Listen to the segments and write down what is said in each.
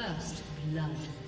First blood.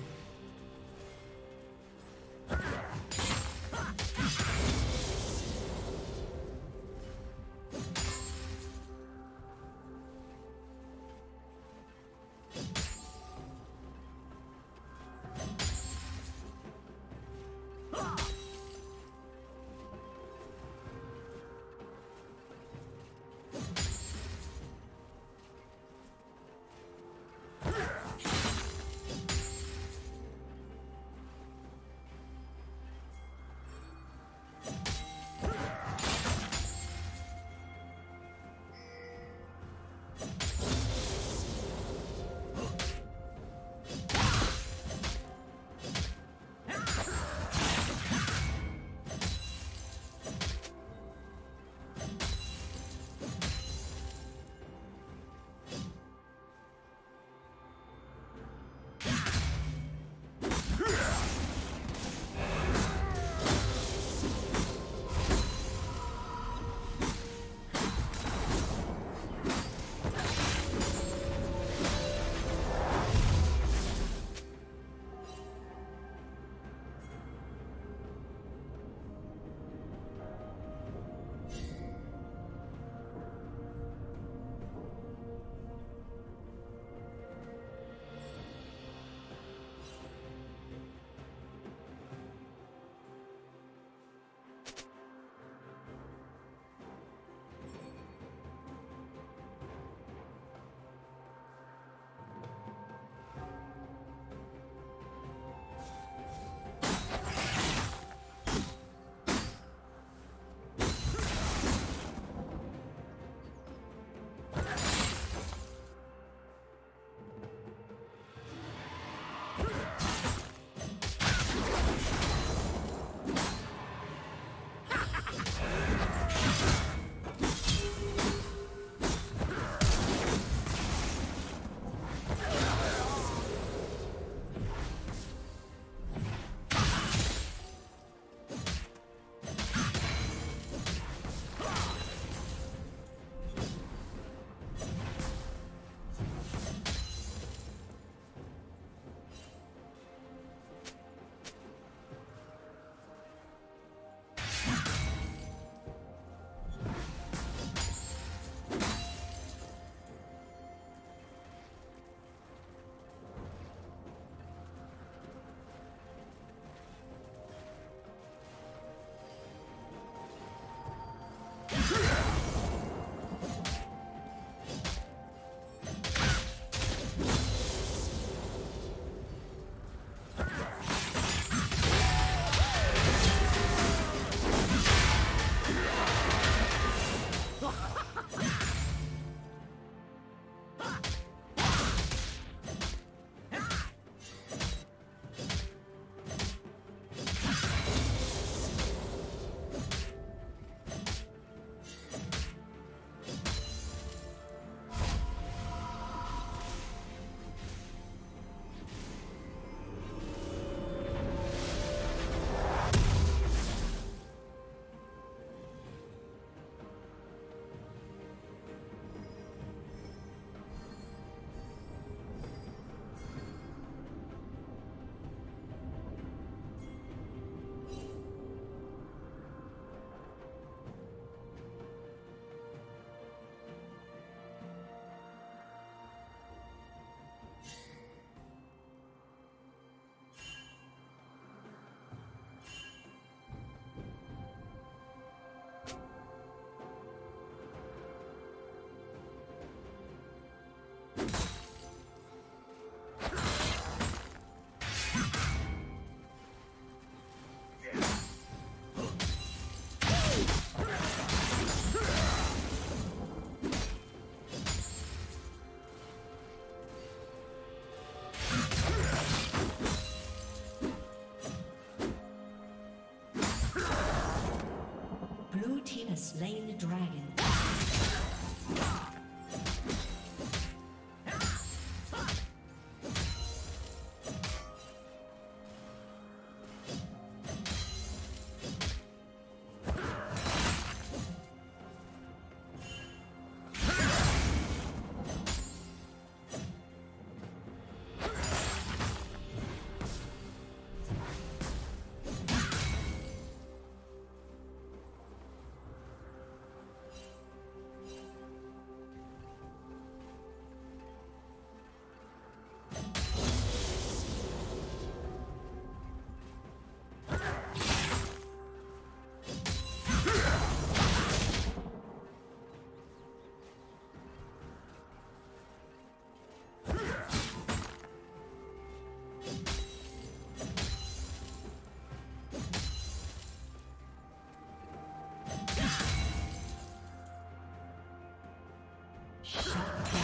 Shut down.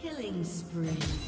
Killing spree.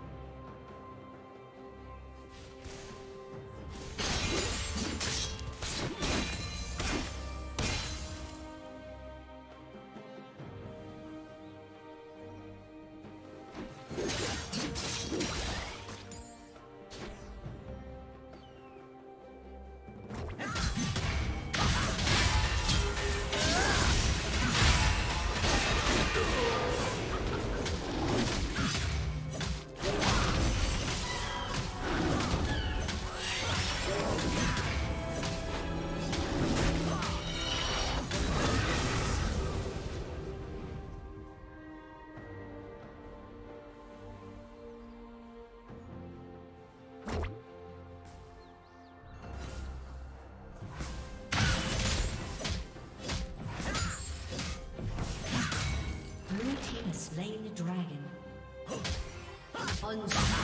Unstoppable.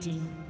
金。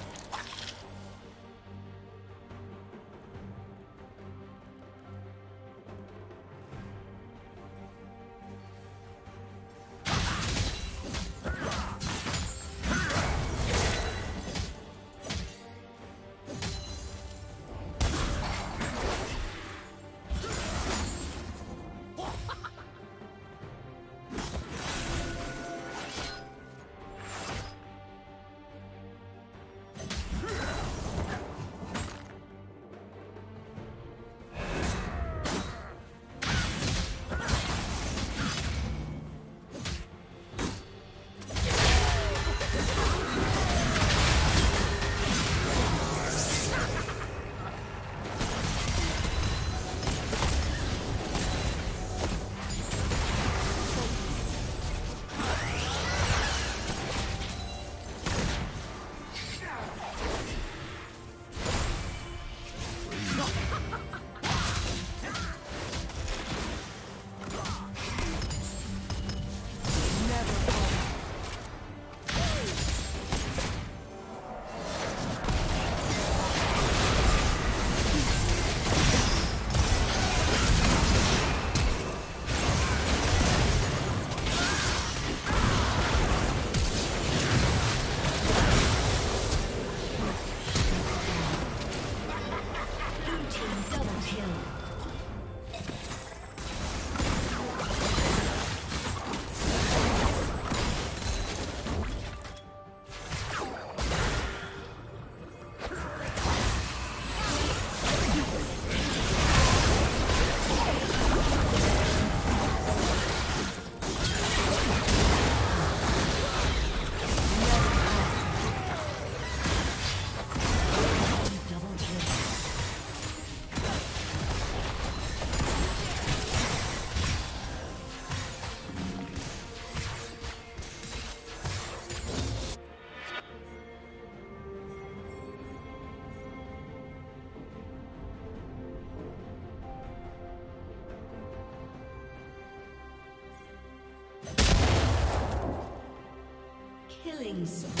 Killing.